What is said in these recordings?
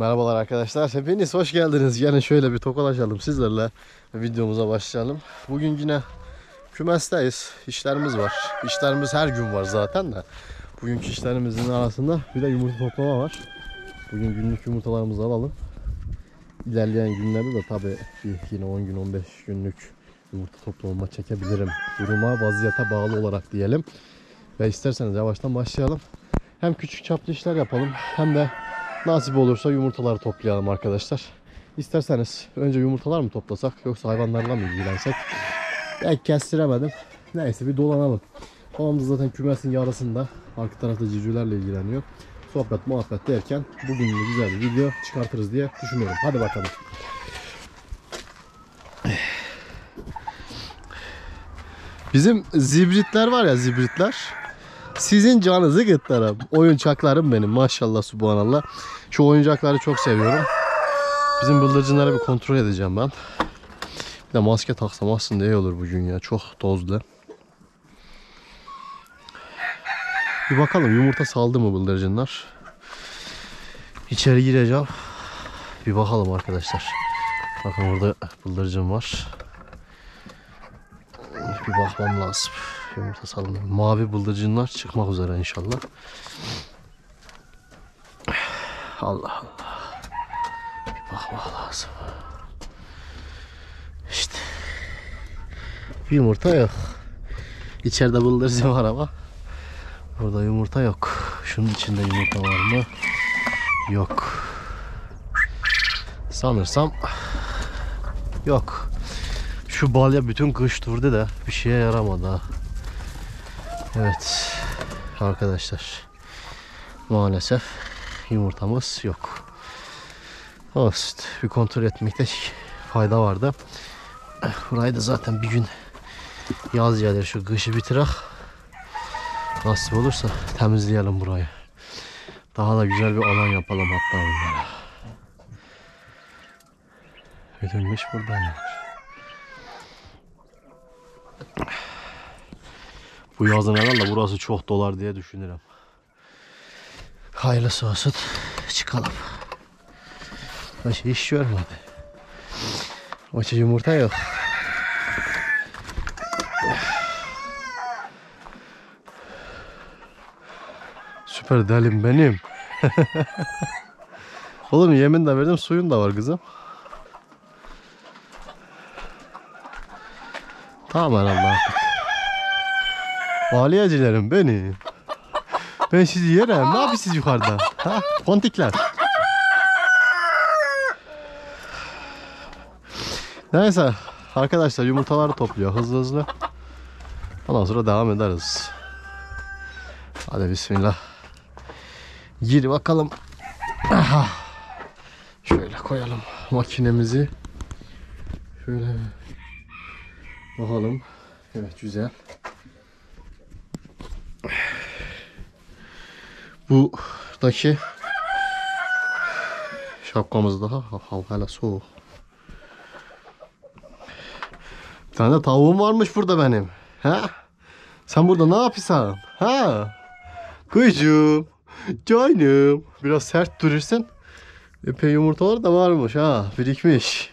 Merhabalar arkadaşlar. Hepiniz hoş geldiniz. Gelin şöyle bir tokalaşalım sizlerle. Videomuza başlayalım. Bugün yine kümesteyiz. İşlerimiz var. İşlerimiz her gün var zaten de. Bugünkü işlerimizin arasında bir de yumurta toplama var. Bugün günlük yumurtalarımızı alalım. İlerleyen günlerde de tabi yine 10 gün 15 günlük yumurta toplamama çekebilirim. Duruma vaziyete bağlı olarak diyelim. Ve isterseniz yavaştan başlayalım. Hem küçük çaplı işler yapalım hem de Nasip olursa yumurtaları toplayalım arkadaşlar. İsterseniz önce yumurtalar mı toplasak yoksa hayvanlarla mı ilgilensek? Ben kestiremedim. Neyse bir dolanalım. Babam da zaten kümesin yarısında arka tarafta civcivlerle ilgileniyor. Sohbet muhabbet derken bugün güzel bir video çıkartırız diye düşünüyorum. Hadi bakalım. Bizim zibritler var ya zibritler. Sizin canınızı gıtlarım. Oyuncaklarım benim maşallah subhanallah. Şu oyuncakları çok seviyorum. Bizim bıldırcınları bir kontrol edeceğim ben. Bir de maske taksam aslında iyi olur bugün ya. Çok tozlu. Bir bakalım yumurta saldı mı bıldırcınlar. İçeri gireceğim. Bir bakalım arkadaşlar. Bakın orada bıldırcın var. Bir bakmam lazım. Yumurta salınıyor. Mavi bıldırcınlar çıkmak üzere inşallah. Allah Allah. Bir bakmak lazım. İşte. Bir yumurta yok. İçeride bıldırcın var ama. Burada yumurta yok. Şunun içinde yumurta var mı? Yok. Sanırsam yok. Şu balya bütün kış durdu da bir şeye yaramadı ha. Evet arkadaşlar maalesef yumurtamız yok. Olsun bir kontrol etmekte fayda vardı. Burayı da zaten bir gün yaz gelir şu kışı bitirak nasip olursa temizleyelim burayı. Daha da güzel bir alan yapalım hatta bunlara. Ödülmüş burada ne var? Bu yazın herhalde burası çok dolar diye düşünürüm. Hayırlısı olsun. Çıkalım. Başka iş görmedi. Başka yumurta yok. Süper delim benim. Oğlum yemin de verdim suyun da var kızım. Tamam herhalde artık. Valiyecilerim benim. Ben sizi yerim. Ne yapıyorsunuz yukarıda? Ha? Pontikler. Neyse. Arkadaşlar yumurtaları topluyor hızlı hızlı. Ondan sonra devam ederiz. Hadi bismillah. Gir bakalım. Aha. Şöyle koyalım makinemizi. Şöyle bakalım. Evet güzel. Buradaki şapkamız daha hava hala soğuk. Bir tane tavuğum varmış burada benim. Ha? Sen burada ne yapıyorsun? Ha? Kuyucuğum, canım. Biraz sert durursun. Epey yumurtalar da varmış ha. Birikmiş.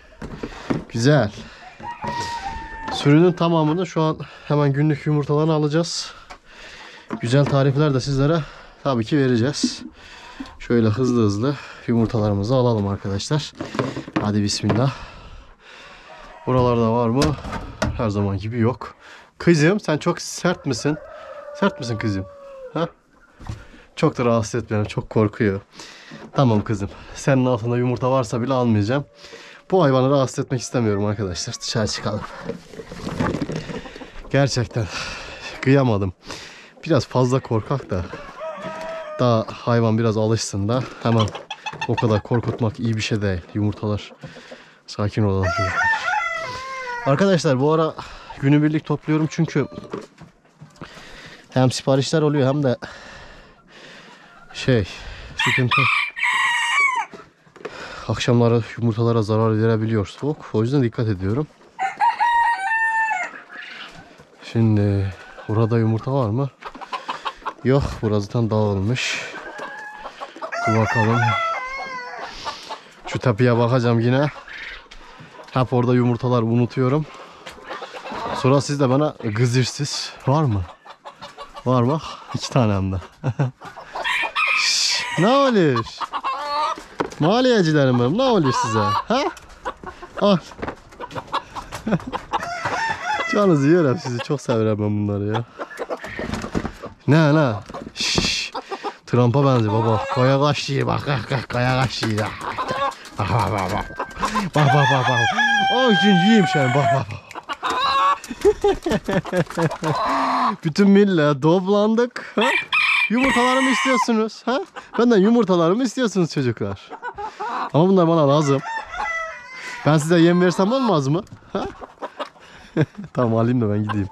Güzel. Sürünün tamamını şu an hemen günlük yumurtalarını alacağız. Güzel tarifler de sizlere tabii ki vereceğiz. Şöyle hızlı hızlı yumurtalarımızı alalım arkadaşlar. Hadi bismillah. Buralarda var mı? Her zaman gibi yok. Kızım sen çok sert misin? Sert misin kızım? Ha? Çok da rahatsız etmiyorum. Çok korkuyor. Tamam kızım. Senin altında yumurta varsa bile almayacağım. Bu hayvanı rahatsız etmek istemiyorum arkadaşlar. Dışarı çıkalım. Gerçekten kıyamadım. Biraz fazla korkak da. Daha hayvan biraz alışsın da hemen o kadar korkutmak iyi bir şey değil. Yumurtalar. Sakin olalım. Arkadaşlar bu ara günübirlik topluyorum çünkü hem siparişler oluyor hem de şey sıkıntı akşamları yumurtalara zarar verebiliyor soğuk. O yüzden dikkat ediyorum. Şimdi burada yumurta var mı? Yok burası tam dağılmış. Dur bakalım. Şu tepeye bakacağım yine. Hep orada yumurtalar unutuyorum. Sonra siz de bana gızırsız var mı? Var bak. iki tane hem de. Şşş, ne olur? Maliyecilerim benim. Ne olur size? Ha? Al. Canınızı yerim sizi. Çok severim ben bunları ya. Ne ne? Şşş. Trump'a benziyor baba. Kaya kaçtı bak. Bak bak kaya kaçtı. Bak bak bak bak. Bak bak bak bak. O yiyeyim seni bak bak bak. Bütün millet toplandık. Ha? Yumurtalarımı istiyorsunuz. Ha? Benden yumurtalarımı istiyorsunuz çocuklar. Ama bunlar bana lazım. Ben size yem versem olmaz mı? Ha? tamam alayım da ben gideyim.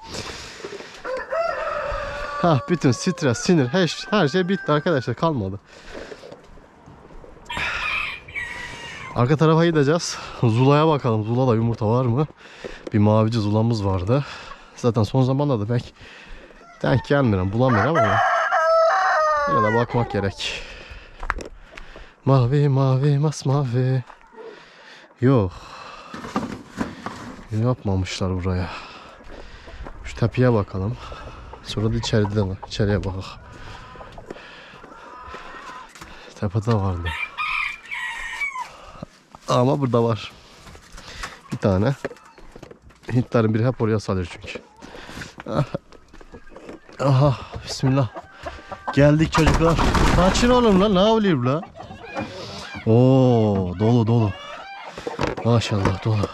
Ha bütün stres, sinir, her, her şey bitti arkadaşlar kalmadı. Arka tarafa gideceğiz. Zula'ya bakalım. Zula'da yumurta var mı? Bir mavici zulamız vardı. Zaten son zamanlarda pek denk gelmiyorum. Bulamıyorum ama yine de bakmak gerek. Mavi mavi masmavi. Yok. Yapmamışlar buraya. Şu tepeye bakalım. Sonra da içeride de var. İçeriye bakalım. Tepede vardı. Ama burada var. Bir tane. Hintlerin biri hep oraya salıyor çünkü. Aha. Bismillah. Geldik çocuklar. Kaçın oğlum lan. Ne oluyor la? Oo, dolu dolu. Maşallah dolu.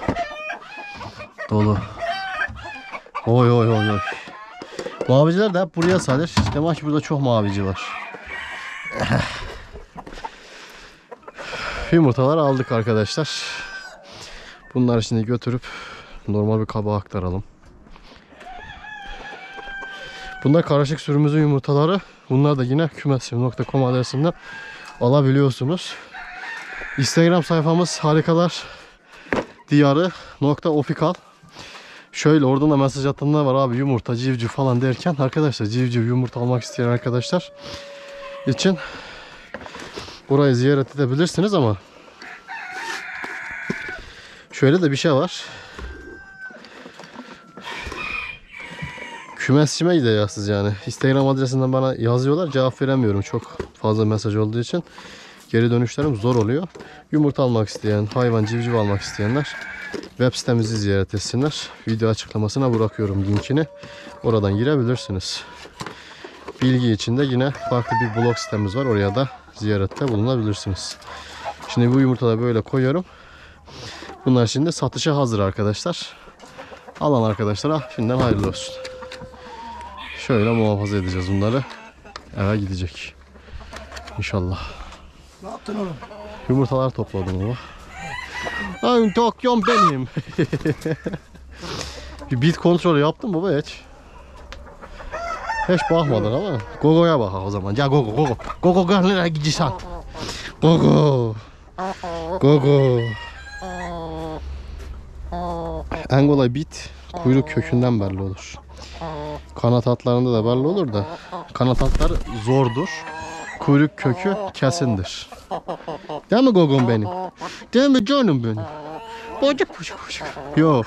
Dolu. Oy oy oy oy. Maviciler de hep buraya salır. Demek ki burada çok mavici var. Yumurtalar aldık arkadaşlar. Bunları şimdi götürüp normal bir kaba aktaralım. Bunlar karışık sürümümüzün yumurtaları. Bunlar da yine kümesim.com adresinden alabiliyorsunuz. Instagram sayfamız harikalar diyarı. Şöyle oradan da mesaj atanlar var abi yumurta civciv falan derken arkadaşlar civciv yumurta almak isteyen arkadaşlar için burayı ziyaret edebilirsiniz ama şöyle de bir şey var. Kümesçime gidiyorsunuz yani. Instagram adresinden bana yazıyorlar. Cevap veremiyorum çok fazla mesaj olduğu için. Geri dönüşlerim zor oluyor. Yumurta almak isteyen, hayvan civciv almak isteyenler web sitemizi ziyaret etsinler. Video açıklamasına bırakıyorum linkini. Oradan girebilirsiniz. Bilgi için de yine farklı bir blog sitemiz var. Oraya da ziyarette bulunabilirsiniz. Şimdi bu yumurtaları böyle koyuyorum. Bunlar şimdi satışa hazır arkadaşlar. Alan arkadaşlara şimdiden hayırlı olsun. Şöyle muhafaza edeceğiz bunları. Eve gidecek. İnşallah. Ne yaptın oğlum? Yumurtalar topladım ama. Ay Tokyo'm benim. bir bit kontrolü yaptın mı baba hiç? Hiç bakmadın ama. Gogo'ya bak o zaman. Ya Gogo Gogo. Gogo gel nereye gidiyorsun? Gogo. Gogo. En kolay bit kuyruk kökünden belli olur. Kanat hatlarında da belli olur da kanat hatlar zordur. Kuyruk kökü kesindir. Değil mi Gogom benim? Değil mi canım benim? Bocuk bocuk bocuk. Yok.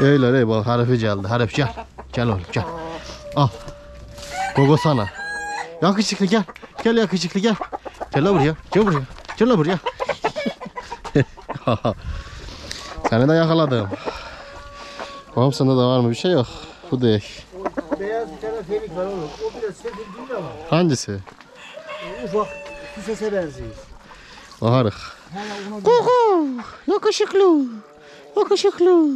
Öyle öyle bak harifi geldi. Harif gel. Gel oğlum gel. Al. Gogo sana. Yakışıklı gel. Gel yakışıklı gel. Gel buraya. Gel buraya. Gel buraya. Seni de yakaladım. Oğlum sende de var mı bir şey yok. Bu değil. Beyaz bir tane ferik var oğlum. O biraz sefil değil ama. Hangisi? Ufak. Küsese benziyor. Baharık. Gogo. Yakışıklı. Yakışıklı.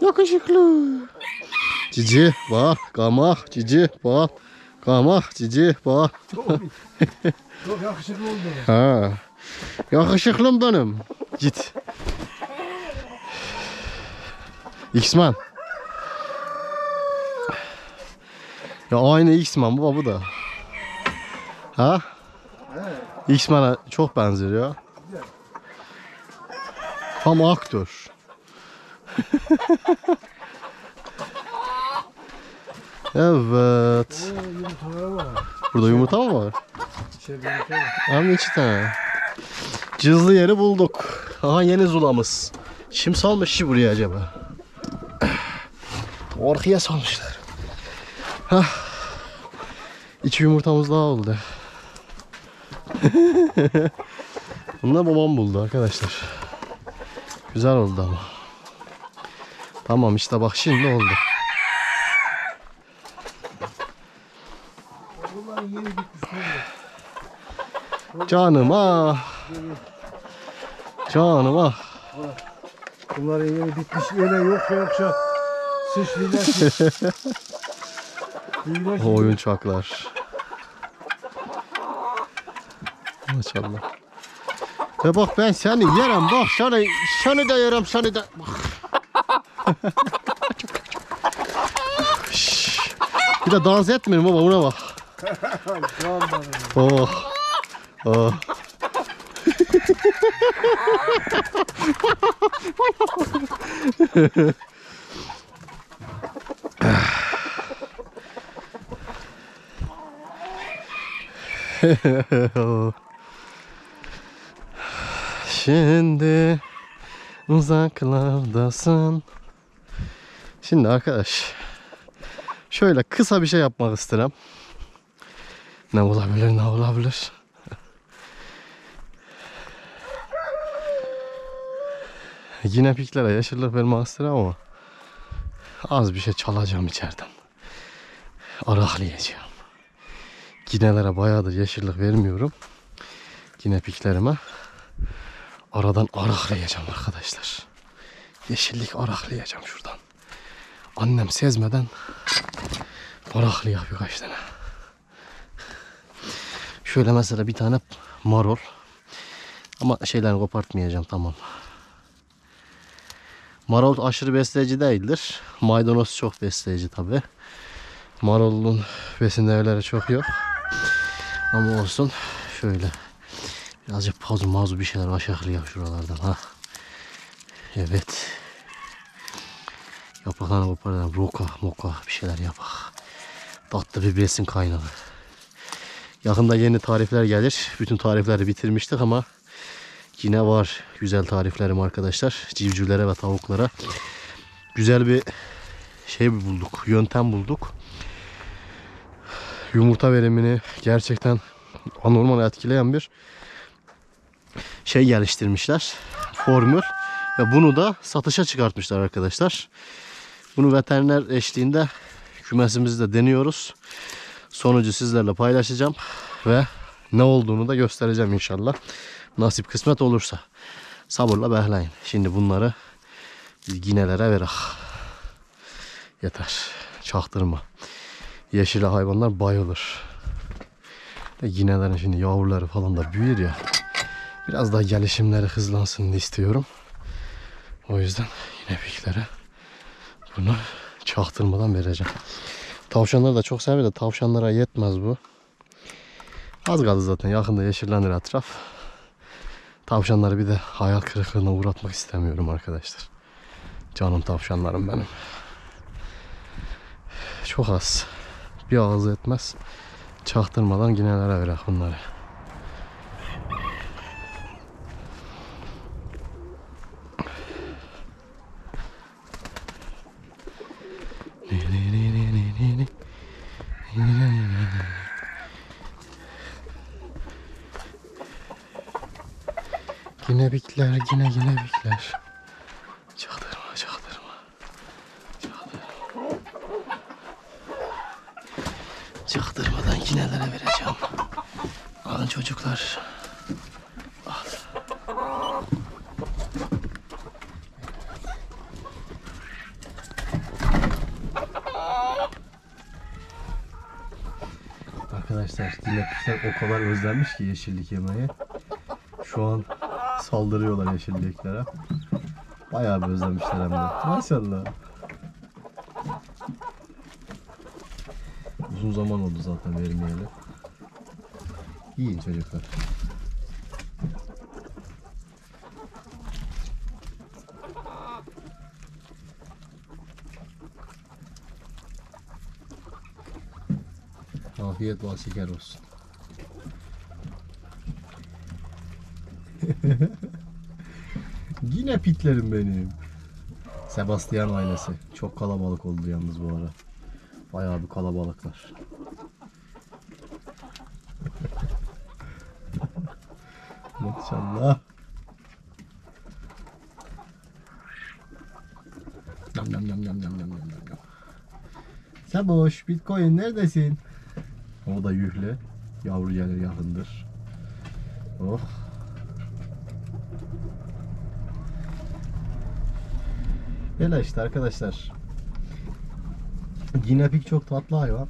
Yakışıklı. Cici bak. Kamak. Cici bak. Kamak. Cici bak. Çok yakışıklı oldu. Ha. Yakışıklım benim. Git. X-Men. Ya aynı X-Men baba bu da. Ha? X-Men'e çok benziyor ya. Tam aktör. evet. Burada yumurta mı var? İçeride yumurta var. Hem de iki tane. Cızlı yeri bulduk. Aha yeni zulamız. Kim salmış ki buraya acaba? Orkaya salmışlar. Hah. İki yumurtamız daha oldu. Bunu da babam buldu arkadaşlar. Güzel oldu ama. Tamam işte bak şimdi oldu. Canım ah. Canım ah. Bunların yeri bitmiş. Yine yok yoksa sıçrayacak. Büyüler Oyuncaklar. Maşallah. Ve bak ben seni yerim bak seni seni de yerim seni de. Bir de dans etmiyorum baba buna bak. Oh. Oh. Şimdi uzaklardasın. Şimdi arkadaş şöyle kısa bir şey yapmak isterim. Ne olabilir ne olabilir? Yine piklere yeşillik vermek isterim ama az bir şey çalacağım içeriden. Araklayacağım. Ginelere bayağıdır yeşillik vermiyorum. Yine piklerime. Aradan araklayacağım arkadaşlar. Yeşillik araklayacağım şuradan. Annem sezmeden araklayak birkaç tane. Şöyle mesela bir tane marul. Ama şeylerini kopartmayacağım tamam. Marul aşırı besleyici değildir. Maydanoz çok besleyici tabi. Marulun besin değerleri çok yok. Ama olsun şöyle birazcık pazu mazu bir şeyler aşağılayalım şuralardan ha. Evet. Yapraklarını koparalım. Roka moka bir şeyler yapak. Tatlı bir besin kaynağı. Yakında yeni tarifler gelir. Bütün tarifleri bitirmiştik ama yine var güzel tariflerim arkadaşlar. Civcivlere ve tavuklara. Güzel bir şey bulduk. Yöntem bulduk. Yumurta verimini gerçekten anormal etkileyen bir şey geliştirmişler. Formül. Ve bunu da satışa çıkartmışlar arkadaşlar. Bunu veteriner eşliğinde kümesimizde deniyoruz. Sonucu sizlerle paylaşacağım. Ve ne olduğunu da göstereceğim inşallah. Nasip kısmet olursa. Sabırla bekleyin. Şimdi bunları biz ginelere verak. Yeter. Çaktırma. Yeşil hayvanlar bayılır. Ve Yinelerin şimdi yavruları falan da büyür ya. Biraz daha gelişimleri hızlansın istiyorum. O yüzden yine piklere bunu çaktırmadan vereceğim. Tavşanları da çok sever de tavşanlara yetmez bu. Az kaldı zaten yakında yeşillenir etraf. Tavşanları bir de hayal kırıklığına uğratmak istemiyorum arkadaşlar. Canım tavşanlarım benim. Çok az. Bir ağız etmez. Çaktırmadan ginelere verak bunları. Bikler, yine yine bikler. Çaktırma, çaktırma. Çaktırma. Çaktırmadan yinelere vereceğim. Alın çocuklar. Arkadaşlar dinletmişler o kadar özlenmiş ki yeşillik yemeği. Şu an saldırıyorlar yeşilliklere. Bayağı bir özlemişler hem de. Maşallah. Uzun zaman oldu zaten vermeyeli. Yiyin çocuklar. Afiyet bal şeker olsun. Yine piklerim benim. Sebastian ailesi. Çok kalabalık oldu yalnız bu ara. Bayağı bir kalabalıklar. Maşallah. Yam yam yam yam yam yam yam yam. Saboş, Bitcoin neredesin? O da yühle. Yavru gelir yakındır. Oh. Böyle işte arkadaşlar. Ginepik çok tatlı hayvan.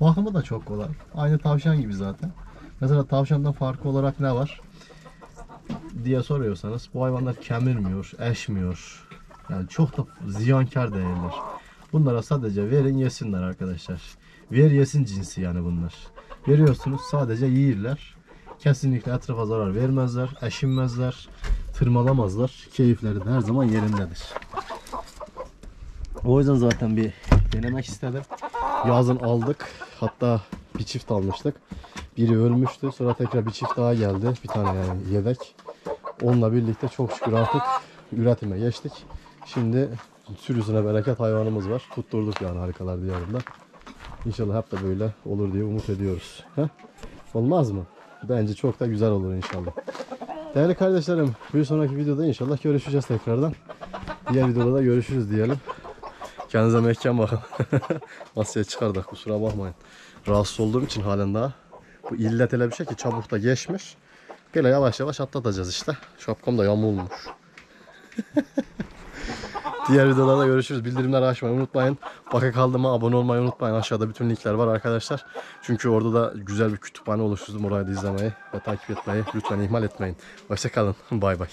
Bakımı da çok kolay. Aynı tavşan gibi zaten. Mesela tavşandan farkı olarak ne var? diye soruyorsanız bu hayvanlar kemirmiyor, eşmiyor. Yani çok da ziyankar değiller. Bunlara sadece verin yesinler arkadaşlar. Ver yesin cinsi yani bunlar. Veriyorsunuz sadece yiyirler. Kesinlikle etrafa zarar vermezler, eşinmezler, tırmalamazlar. Keyifleri de her zaman yerindedir. O yüzden zaten bir denemek istedim. Yazın aldık. Hatta bir çift almıştık. Biri ölmüştü. Sonra tekrar bir çift daha geldi. Bir tane yani yedek. Onunla birlikte çok şükür artık üretime geçtik. Şimdi sürüsüne bereket hayvanımız var. Tutturduk yani harikalar diyarında. İnşallah hep de böyle olur diye umut ediyoruz. Heh? Olmaz mı? Bence çok da güzel olur inşallah. Değerli kardeşlerim bir sonraki videoda inşallah görüşeceğiz tekrardan. Diğer videoda da görüşürüz diyelim. Kendinize mehkem bakın. Masaya çıkardık kusura bakmayın. Rahatsız olduğum için halen daha. Bu illet öyle bir şey ki çabuk da geçmiş. Böyle yavaş yavaş atlatacağız işte. Şapkam da yamulmuş. Diğer videolarda görüşürüz. Bildirimleri açmayı unutmayın. Baka kaldıma abone olmayı unutmayın. Aşağıda bütün linkler var arkadaşlar. Çünkü orada da güzel bir kütüphane oluşturdum. Orayı da izlemeyi ve takip etmeyi lütfen ihmal etmeyin. Hoşçakalın. Bay bay.